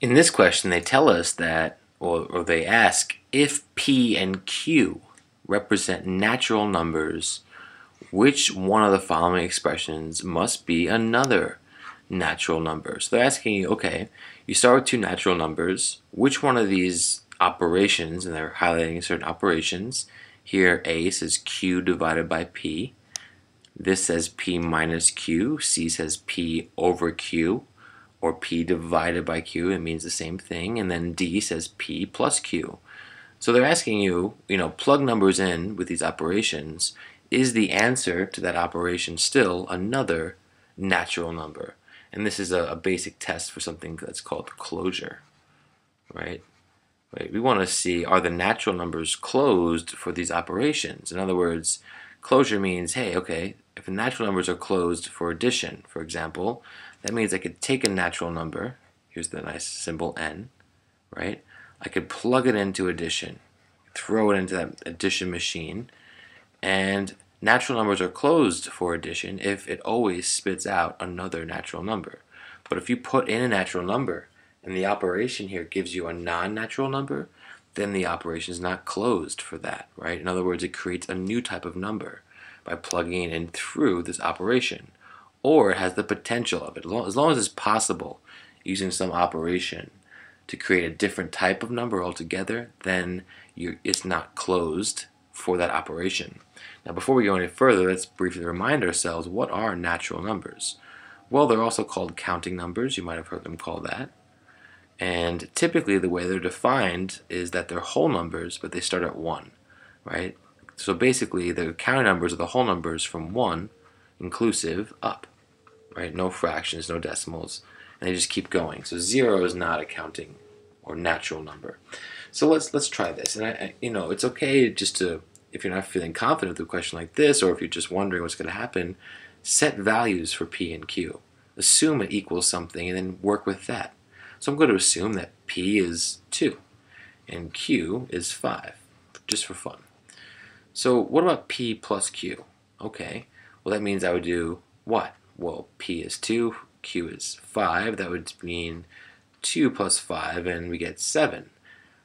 In this question, they tell us that, or, or they ask, if P and Q represent natural numbers, which one of the following expressions must be another natural number? So they're asking you, okay, you start with two natural numbers, which one of these operations, and they're highlighting certain operations, here A says Q divided by P, this says P minus Q, C says P over Q, or P divided by Q, it means the same thing, and then D says P plus Q. So they're asking you, you know, plug numbers in with these operations. Is the answer to that operation still another natural number? And this is a, a basic test for something that's called closure, right? Right. We want to see are the natural numbers closed for these operations. In other words, closure means, hey, okay, if the natural numbers are closed for addition, for example, that means I could take a natural number, here's the nice symbol n, right? I could plug it into addition, throw it into that addition machine, and natural numbers are closed for addition if it always spits out another natural number. But if you put in a natural number and the operation here gives you a non-natural number, then the operation is not closed for that, right? In other words, it creates a new type of number by plugging it in through this operation or it has the potential of it. As long as it's possible using some operation to create a different type of number altogether, then it's not closed for that operation. Now before we go any further, let's briefly remind ourselves what are natural numbers? Well, they're also called counting numbers. You might have heard them called that. And typically the way they're defined is that they're whole numbers, but they start at 1, right? So basically the counting numbers are the whole numbers from 1 inclusive up right? No fractions, no decimals, and they just keep going. So zero is not a counting or natural number. So let's let's try this. And I, I, you know, it's okay just to if you're not feeling confident with a question like this, or if you're just wondering what's going to happen, set values for p and q. Assume it equals something, and then work with that. So I'm going to assume that p is two, and q is five, just for fun. So what about p plus q? Okay, well that means I would do what? Well, P is 2, Q is 5. That would mean 2 plus 5, and we get 7.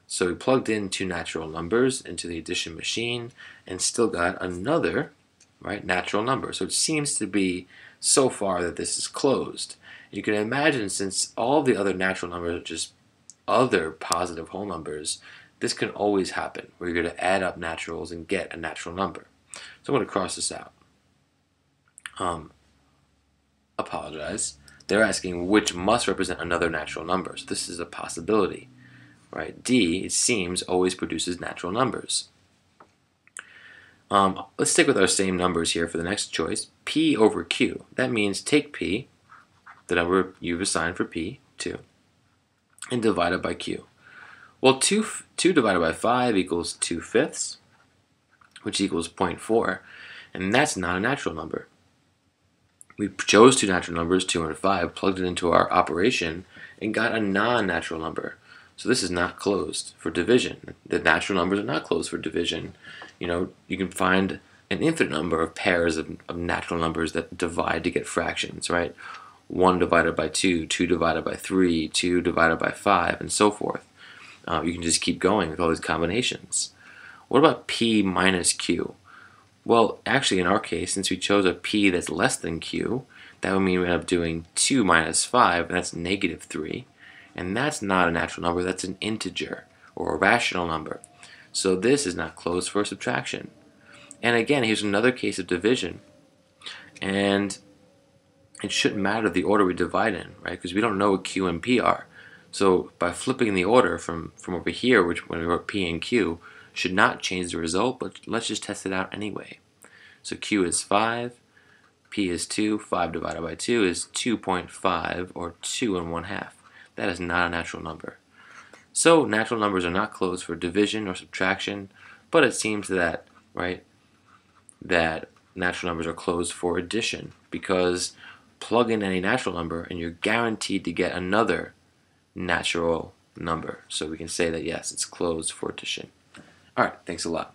So we plugged in two natural numbers into the addition machine and still got another right natural number. So it seems to be so far that this is closed. You can imagine since all the other natural numbers are just other positive whole numbers, this can always happen where you're going to add up naturals and get a natural number. So I'm going to cross this out. Um, apologize. They're asking which must represent another natural number. So this is a possibility, right? D, it seems, always produces natural numbers. Um, let's stick with our same numbers here for the next choice. P over Q. That means take P, the number you've assigned for P, 2, and divide it by Q. Well, 2, 2 divided by 5 equals 2 fifths, which equals 0.4, and that's not a natural number. We chose two natural numbers, 2 and 5, plugged it into our operation, and got a non-natural number. So this is not closed for division. The natural numbers are not closed for division. You know, you can find an infinite number of pairs of, of natural numbers that divide to get fractions, right? 1 divided by 2, 2 divided by 3, 2 divided by 5, and so forth. Uh, you can just keep going with all these combinations. What about p minus q? Well, actually in our case, since we chose a p that's less than q, that would mean we end up doing 2 minus 5, and that's negative 3. And that's not a natural number, that's an integer, or a rational number. So this is not closed for subtraction. And again, here's another case of division. And it shouldn't matter the order we divide in, right? Because we don't know what q and p are. So by flipping the order from, from over here, which when we wrote p and q, should not change the result, but let's just test it out anyway. So Q is 5, P is 2, 5 divided by 2 is 2.5, or 2 and 1 half. That is not a natural number. So natural numbers are not closed for division or subtraction, but it seems that, right, that natural numbers are closed for addition because plug in any natural number and you're guaranteed to get another natural number. So we can say that yes, it's closed for addition. All right, thanks a lot.